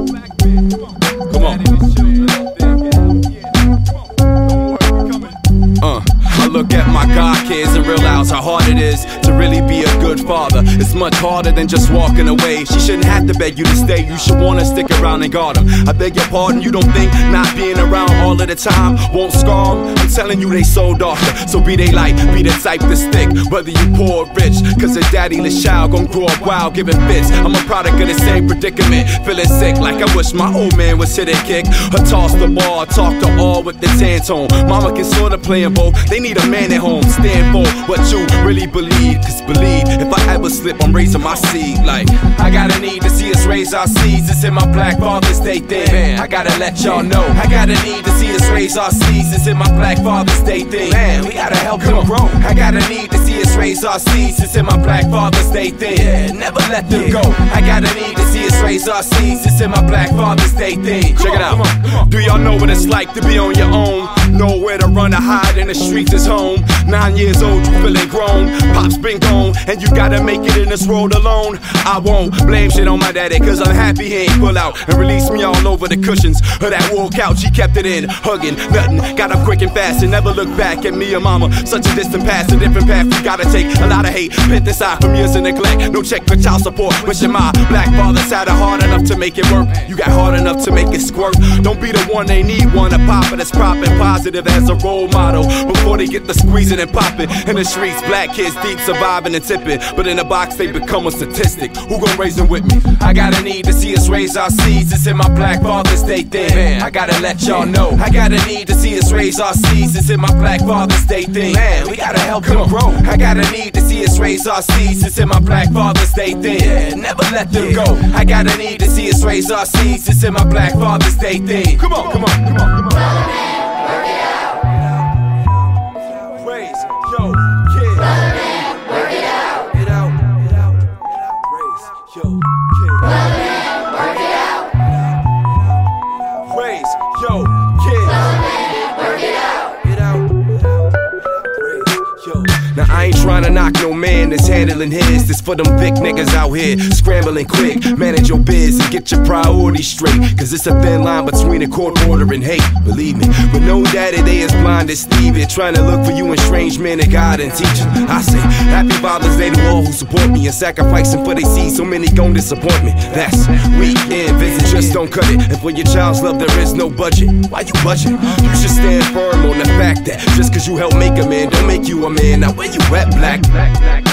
Come on. Uh, I look at my God kids and realize how hard it is to really be a good father. It's much harder than just walking away. She shouldn't have to beg you to stay. You should wanna stick around and guard them. I beg your pardon, you don't think not being around all of the time won't scar them? I'm telling you, they so darker. So be they light, be the type to stick. Whether you poor or rich, cause a daddyless child gon' grow up wild, giving fits. I'm a product of the same predicament. Feeling sick like I wish my old man was hit and kick. Or toss the ball, talk to all with the tan tone. Mama can sorta play in both. They need a man at home, stand for what you really believe. Cause believe, if I ever slip, I'm raising my seed. Like, I gotta need to see us raise our seeds. It's in my black Father's Day thing. Man, I gotta let y'all know. I gotta need to see us raise our seeds. It's in my black Father's Day thing. Man, we gotta help them grow. I gotta need to see us raise our seeds. It's in my black Father's Day thing. Yeah, never let them go. I gotta need to see us raise our seeds. It's in my black Father's Day thing. Check it out. Do y'all know what it's like to be on your own? Hide, in the streets is home. Nine years old, you feeling grown. Pop's been gone, and you gotta make it in this world alone. I won't blame shit on my daddy, cause I'm happy he ain't pull out and release me all over the cushions of that wall couch. He kept it in, hugging, nothing. Got up quick and fast and never looked back at me and mama. Such a distant past, a different path we gotta take. A lot of hate, pent aside from years of neglect. No check for child support. Wishing my black father had it hard enough to make it work. You got hard enough to make it squirt. Don't be the one they need, one to pop that's propping positive as a role model. Before they get the squeezing and popping in the streets, black kids deep surviving and tipping. But in the box, they become a statistic. Who gon' raise them with me? I gotta need to see us raise our seeds. It's in my black Father's Day thing. Man, I gotta let y'all know. I gotta need to see us raise our seeds. It's in my black Father's Day thing. Man, we gotta help them grow. I gotta need to see us raise our seeds. It's in my black Father's Day thing. Never let them go. I gotta need to see us raise our seeds. It's in my black Father's Day thing. Come on, come on, come on, come on. Now I ain't trying to knock no man that's handling his. This for them big niggas out here scrambling quick. Manage your biz and get your priorities straight. Cause it's a thin line between a court order and hate. Believe me, but no daddy they as blind as Stevie. Trying to look for you in strange men of God and teaching. I say, Happy Father's Day to all who support me and sacrificing for they see so many gon' disappoint me. That's weekend visits, just don't cut it. And for your child's love, there is no budget. Why you budget? You should stand firm on the fact that just cause you help make a man, don't make you a man. Now where you at, black? black, black.